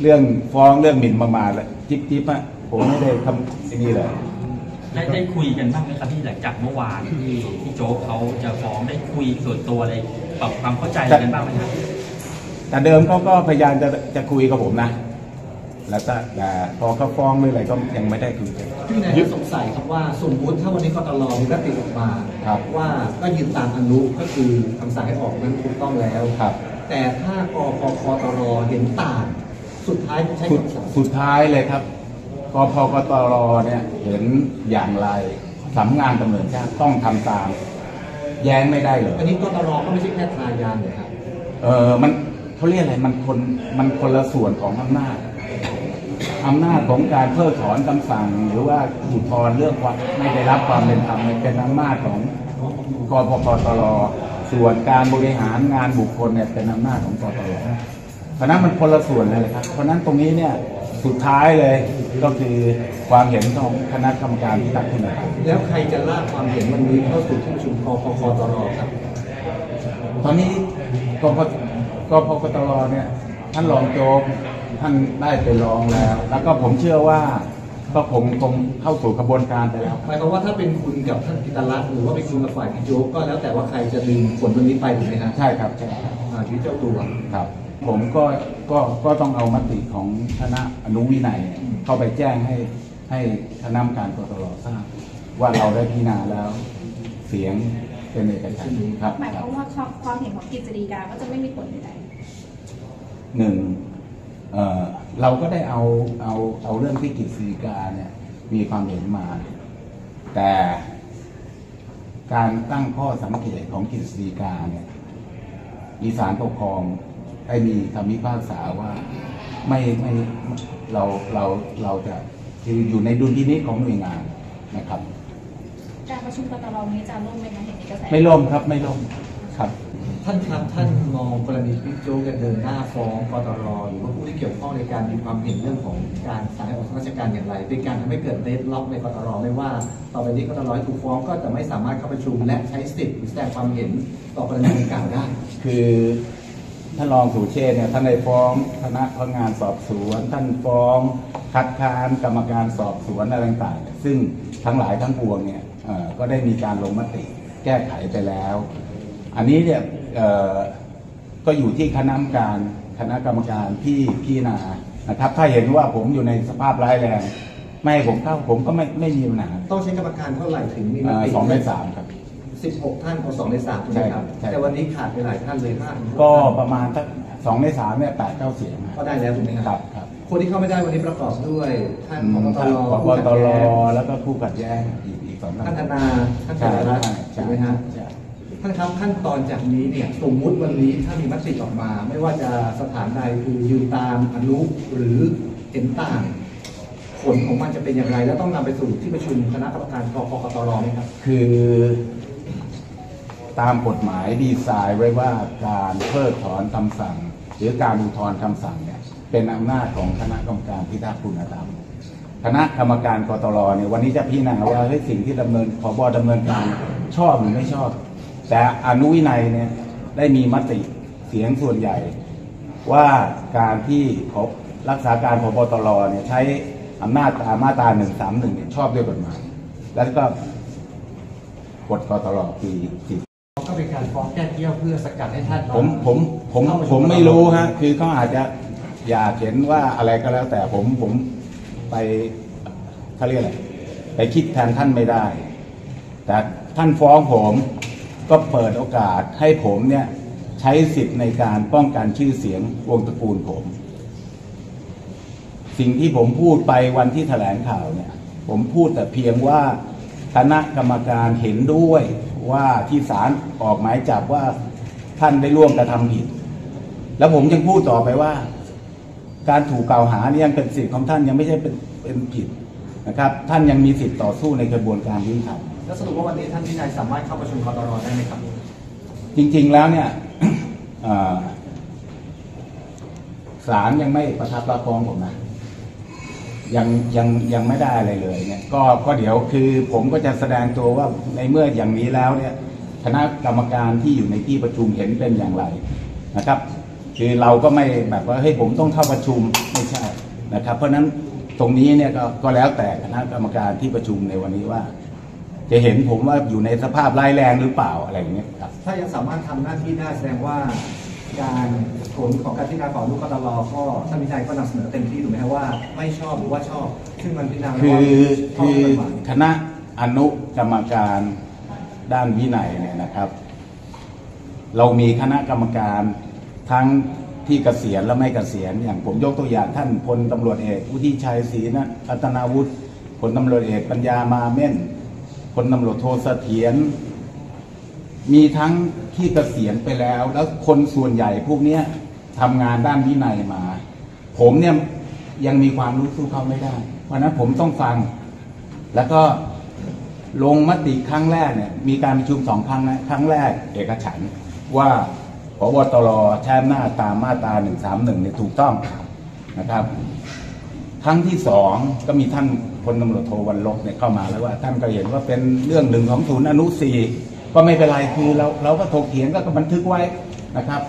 เรื่องฟ้องเรื่องหมิ่นประมาทแหละจิ๊บจิ๊บอะผมไม่ได้ทำที่นี่เลยได้ได้คุยกันบ้างไหมครับพี่หลังจากเมื่อวานที่ที่โจ๊กเขาจะฟ้องได้คุยส่วนตัวอะไรปรับความเข้าใจอะไรกันบ้างไหมครับแต่เดิมเขาก็พยายามจะจะคุยกับผมนะ แล้วก็แต่พอเขาฟ้องหรืออะไรก็ยังไม่ได้คุยกัน พี่นายสงสัยครับว่าสมมุติถ้าวันนี้กตลมีมติออกมาครับ ว่าก็ยืนตามอนุก็คือคำสั่งให้ออกนั้นถูกต้องแล้ว ครับ แต่ถ้ากปคตรเห็นต่าง สุดท้ายจะใช้สุดคำสั่งสุดท้ายเลยครับกพกตรเนี่ยเห็นอย่างไรสำงานตำรวจชาติต้องทำตาม แย้งไม่ได้เลยอันนี้กตรก็ไม่ใช่แค่ทายานเลยครับเออมันเขาเรียกอะไรมันคนมันคนละส่วนของอำนาจอำนาจของการเพิกถอนคำสั่ง หรือว่าอุทธรณ์เรื่องความไม่ได้รับความเป็นธรรมเนี่ยเป็นอำนาจของกพกตรส่วนการบริหารงานบุคคลเนี่ยเป็นอำนาจของกตรเพ ราะฉะนั้นมันคนละส่วนเลยครับ เพราะฉะนั้นตรงนี้เนี่ยสุดท้ายเลยก็คือความเห็นของคณะกรรมการพิทักษ์คุณธรรมแล้วใครจะลากความเห็นวันนี้เข้าสู่ที่ประชุมกปคตรครับ ตอนนี้กพกพกตรเนี่ยท่านรองโจ๊กท่านได้ไปรองแล้ว แล้วก็ผมเชื่อว่าก็คงคงเข้าสู่กระบวนการไปแล้วหมายความว่าถ้าเป็นคุณกับท่านกิตรัตน์หรือว่าเป็นคุณกับฝ่ายพิโยกก็แล้วแต่ว่าใครจะดึงผลวันนี้ไปถูกไหมฮะใช่ครับใช่ครับอ่าที่เจ้าตัวครับ ผมก็ก็ก็ต้องเอามติของคณะอนุวินัยเนี่ยเข้าไปแจ้งให้ให้คณะกรรมการกตรทราบ ว่าเราได้พิจารณาแล้วเสียงเป็นเอกฉันท์ครับหมายคครับวามว่าความความเห็นของกฤษฎีกาก็จะไม่มีผลใดหนึ่งเอ่อเราก็ได้เอาเอาเอาเรื่องที่กฤษฎีกาเนี่ยมีความเห็นมา แต่การตั้งข้อสังเกตของกฤษฎีกาเนี่ย มีสารปกครอง ได้มีคำพิพากษาว่าไม่ไม่เราเราเราจะคืออยู่ในดุลพินิจของหน่วยงานนะครับๆการประชุมกตรนี้จะร่วมไหมคะเห็นมีกระแสไม่ล่มครับไม่ล่มครับ ท่านครับท่านมองกรณีพิโจกจะเดินหน้าฟ้องกตรหรือว่าผู้ที่เกี่ยวข้องในการมีความเห็นเรื่องของการสั่งให้ออกจากราชการอย่างไร เป็นการทำให้เกิดเดดล็อกในกตรไม่ว่า ต่อไปนี้กตรถูกฟ้องก็จะไม่สามารถเข้าประชุมและใช้สิทธิ์หรือแสดงความเห็นต่อกรณีดังกล่าวได้ คือ ท่านรองสุเชษฐ์เนี่ยท่านได้ฟ้องคณะพนักงานสอบสวน ท่านฟ้องคัดค้านกรรมการสอบสวนอะไรต่างๆเนี่ยซึ่งทั้งหลายทั้งปวงเนี่ยเอ่อก็ได้มีการลงมติแก้ไขไปแล้ว อันนี้เนี่ยเอ่อก็อยู่ที่คณะกรรมการคณะกรรมการที่พิจารณานะครับ ถ้าเห็นว่าผมอยู่ในสภาพร้ายแรง ไม่ให้ผมเข้าผมก็ไม่ไม่มีปัญหาต้องใช้กรรมการเท่าไหร่ถึงมีมเอ่อติสองในสามครับ 16 ท่านเอาสองในสามถูกไหมครับ ใช่ครับ แต่วันนี้ขาดไปหลายท่านเลยห้าถึงหก็ท่านประมาณสักสองในสามเนี่ยแปดเก้าเสียงก็ได้แล้วถูกไหมคครัรับบครับคนที่เข้าไม่ได้วันนี้ประกอบด้วยท่านอืพมบตรพบผู้ขัดตรแย้งแล้วก็ผู้ขัดแย้งอีกอีกสองท่านธนาท่านใช่ธนรัตน์ใช่ถูกไหมฮะ ใช่ ท่านครับขั้นตอนจากนี้เนี่ยสมมุติวันนี้ถ้ามีมติออกมา ไม่ว่าจะสถานใดคือยืนตามอนุหรือเห็นต่าง ผลของมันจะเป็นอย่างไร แล้วต้องนำไปสู่ที่ประชุมคณะกรรมการกกตรไหมครับ คือ ตามกฎหมายดีไซน์ไว้ว่าการเพิกถอนคำสั่ง หรือการอุทธรณ์คำสั่งเนี่ยเป็นอำนาจของคณะกรรมการพิทักษ์คุณธรรม คณะกรรมการกตรเนี่ยวันนี้จะพิจารณาว่าเฮ้ยสิ่งที่ดำเนินขอบอดำเนินการชอบหรือไม่ชอบ แต่อนุวินัยเนี่ยได้มีมติเสียงส่วนใหญ่ ว่าการที่ขอรักษาการพบตรเนี่ยใช้อำนาจตามมาตราหนึ่งสามหนึ่งชอบด้วยกฎหมาย แล้วก็กฎกตรปีสิบ เป็นการฟ้องแก้เกี้ยวเพื่อสกัดให้ท่านผมผมผมเข้าาผมไม่รู้ฮะคือเขาอาจจะอยากเห็นว่าอะไรก็แล้ว แต่ผมผมไปเขาเรียกอะไรไปคิดแทนท่านไม่ได้ แต่ท่านฟ้องผมก็เปิดโอกาสให้ผมเนี่ยใช้สิทธิ์ในการป้องกันชื่อเสียงวงตระกูลผม สิ่งที่ผมพูดไปวันที่แถลงข่าวเนี่ย ผมพูดแต่เพียงว่าคณะกรรมการเห็นด้วย ว่าที่ศาลออกหมายจับว่าท่านได้ร่วมกระทำผิด แล้วผมยังพูดต่อไปว่า การถูกกล่าวหาเนี่ยยังเป็นสิทธิ์ของท่านยังไม่ใช่เป็นเป็นผิดนะครับ ท่านยังมีสิทธิ์ต่อสู้ในกระบวนการยุติธรรมแล้วสรุปว่าวันนี้ท่านวินัยสามารถเข้าประชุมกตรได้ไหมครับ จริง ๆแล้วเนี่ยเอ่อศาลยังไม่ประทับรับฟ้องผมนะ ยังยังยังไม่ได้อะไรเลยเนี่ยก็ก็เดี๋ยวคือผมก็จะแสดงตัวว่าในเมื่ออย่างนี้แล้วเนี่ยคณะกรรมการที่อยู่ในที่ประชุมเห็นเป็นอย่างไรนะครับ คือเราก็ไม่แบบว่าเฮ้ยผมต้องเข้าประชุมไม่ใช่นะครับ เพราะฉะนั้นตรงนี้เนี่ยก็ก็แล้วแต่คณะกรรมการที่ประชุมในวันนี้ว่า จะเห็นผมว่าอยู่ในสภาพร้ายแรงหรือเปล่าอะไรอย่างเงี้ยครับ ถ้ายังสามารถทำหน้าที่ได้แสดงว่า การผลของการพิจารณาของอนุกตรก็ท่านวิจัยก็นำเสนอเต็มที่ถูกไหมครับว่าไม่ชอบหรือว่าชอบซึ่งมันพิจารณาแล้วคือว่าชอบคือกฎหมายคณะอนุกรรมการด้านวินัยเนี่ยนะครับ เรามีคณะกรรมการทั้งที่เกษียณและไม่เกษียณอย่างผมยกตัวอย่างท่านพลตำรวจเอกวุฒิชัยศรีนะรัตนาวุฒิพลตำรวจเอกปัญญามาเม่นพลตำรวจโทเสถียรมีทั้ง ที่เกษียณไปแล้ว แล้วคนส่วนใหญ่พวกเนี้ยทำงานด้านวินัยมา ผมเนี่ยยังมีความรู้สู้เขาไม่ได้ เพราะนั้นผมต้องฟัง แล้วก็ลงมติครั้งแรกเนี่ย มีการประชุมสองครั้งนะครั้งแรกเอกฉันท์ว่าพบตรใช้อำนาจตามมาตราหนึ่งสามหนึ่งเนี่ยถูกต้องนะครับ ครั้งที่สองก็มีท่านพลตำรวจโทวันลบเนี่ยเข้ามาแล้วว่า ท่านก็เห็นว่าเป็นเรื่องหนึ่งของศูนย์อนุสี่ ก็ไม่เป็นไรคือเราเราก็ถกเถียงก็บันทึกไว้นะครับ